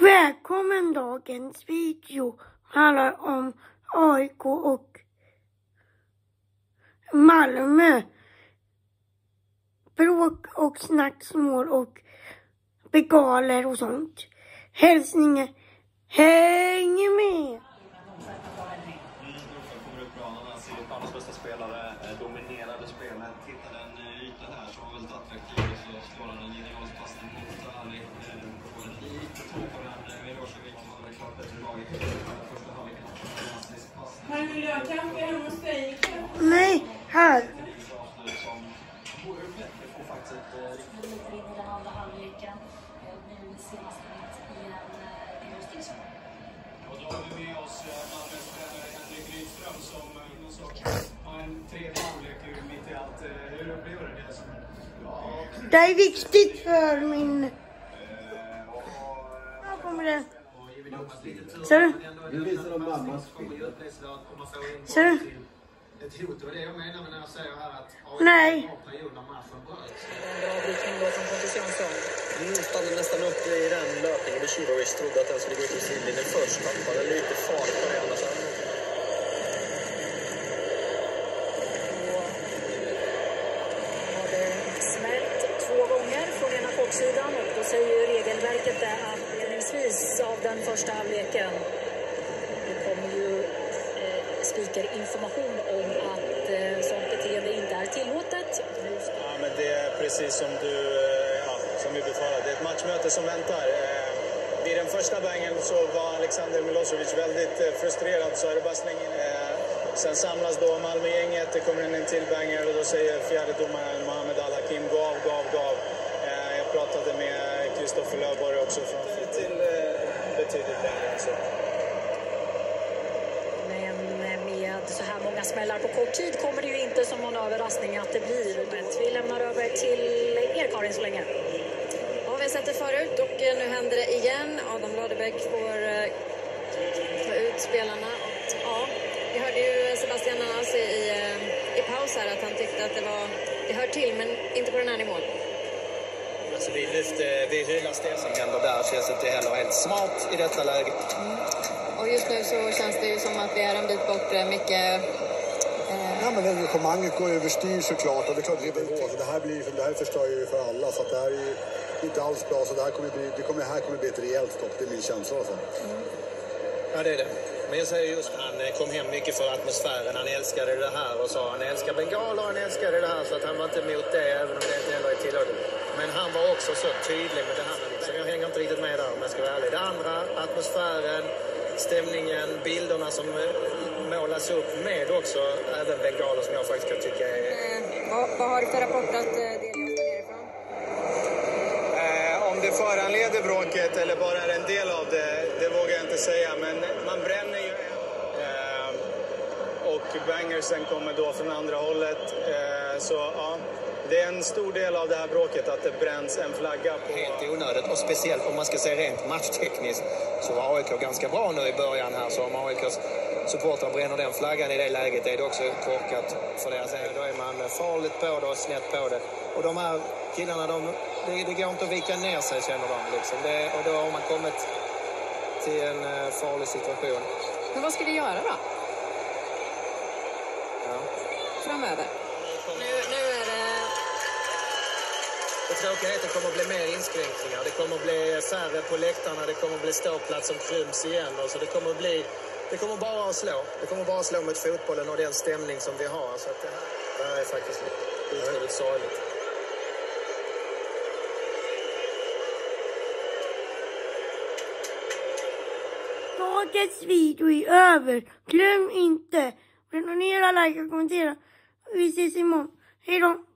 Välkommen dagens video handlar om AIK och Malmö. Bråk och snacksmål och begaler och sånt. Hälsningar. Häng med! kommer upp bra. Alltså, bästa spelare, eh, dominerade spelet. Hittar en eh, yta Nej, här! Det? Det är viktigt för min... Ser du? Nu visar de mammas spel. Ser du? ett hot. Och det jag menar med när jag säger här att Nej. Jansson. Mm, stannade nästan upp i den löpningen. Bekirovic trodde att den skulle gå ut i sidlinjen först. Tappade lite fart på den. och sen- har det smällt två gånger från ena kortsidan och då säger regelverket det att inledningsvis av den första halvleken det kommer ju eh, speakerinformation om att eh, sånt beteende inte är tillåtet. Ja, men det är precis som du eh, ja, som vi befarade. Det är ett matchmöte som väntar. Eh, Vid den första bangen så var Alexander Milosevic väldigt eh, frustrerad så är det bara släng in. Eh, Sen samlas då Malmögänget, det kommer in en till banger och då säger fjärde domaren Mohamed Al-Hakim gå av, gå av, gå av. Eh, jag pratade med Kristoffer Löfborg också från till eh, betydligt längre än så. Men med så här många smällar på kort tid kommer det ju inte som någon överraskning att det blir. Men vi lämnar över till er Karin så länge. Ja, vi har sett det förut och eh, nu händer det igen. Adam Ladebäck får eh, ta ut spelarna. Och, ja, vi hörde ju Sebastian Nanasi i, eh, i paus här att han tyckte att det var det hör till, men inte på den här nivån. Alltså vi, lyfter, vi hyllas det som händer där. Känns inte heller helt smart i detta läge. Och just nu så känns det ju som att vi är en bit bort, eh, mycket Ja, men engagemanget går överstyr såklart. Och det, är klart, det, alltså, det, här blir, det här förstör ju för alla. Så att det här är ju inte alls bra. Så det här kommer bli, det kommer, här kommer bli ett rejält stopp. Det är min känsla. Alltså. Ja, det är det. Men jag säger just han eh, kom hem mycket för atmosfären. Han älskade det här och sa han älskar bengaler, han älskade det här. Så att han var inte emot det, även om det inte heller är tillåtet. Han var också så tydlig med det här. Så jag hänger inte riktigt med där om jag ska vara ärlig. Det andra, atmosfären, stämningen, bilderna som eh, målas upp med också även bengaler som jag faktiskt kan tycka är... Eh, vad, vad har du för rapport att eh, delge oss där nerifrån? Eh, om det föranleder bråket eller bara är en del av det, det vågar jag inte säga. Men man bränner ju bangersen kommer då från andra hållet. Eh, så ja, det är en stor del av det här bråket att det bränns en flagga på... Helt onödigt och speciellt om man ska säga rent matchtekniskt så var AIK ganska bra nu i början här. Så om AIKs supportrar bränner den flaggan i det läget är det också korkat för deras del. Då är man farligt på det och snett på det. Och de här killarna, de, det, det går inte att vika ner sig känner de. Liksom. Det, och då har man kommit till en eh, farlig situation. Men vad ska vi göra då? Ja. Framöver? Nu, nu är det... Det tråkiga är att det kommer att bli mer inskränkningar. Det kommer att bli färre på läktarna, det kommer att bli ståplats som kryms igen. Och så det kommer att bli... Det kommer bara att slå. Det kommer bara att slå mot fotbollen och den stämning som vi har. Så att det, här, det här är faktiskt otroligt sorgligt. Dagens video är över. Glöm inte Pero no era la que considera. Dice Simón. Pero